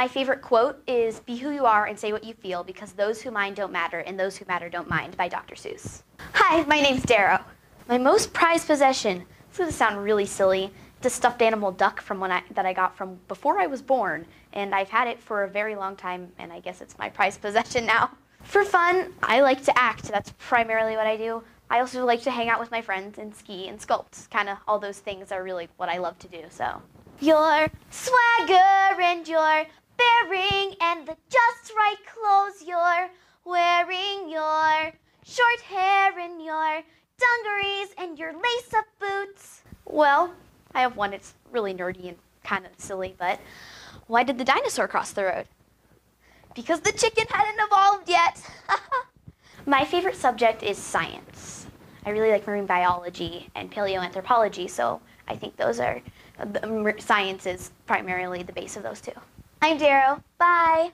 My favorite quote is Be who you are and say what you feel because those who mind don't matter and those who matter don't mind by Dr. Seuss. Hi, my name's Darrow. My most prized possession, this is going to sound really silly, it's a stuffed animal duck from when I, that I got from before I was born, and I've had it for a very long time, and I guess it's my prized possession now. For fun, I like to act. That's primarily what I do. I also like to hang out with my friends and ski and sculpt. Kind of all those things are really what I love to do. So, your swagger short hair and your dungarees and your lace-up boots. Well, I have one. It's really nerdy and kind of silly, but why did the dinosaur cross the road? Because the chicken hadn't evolved yet. My favorite subject is science. I really like marine biology and paleoanthropology, so I think those are, um, science is primarily the base of those two. I'm Darrow. Bye.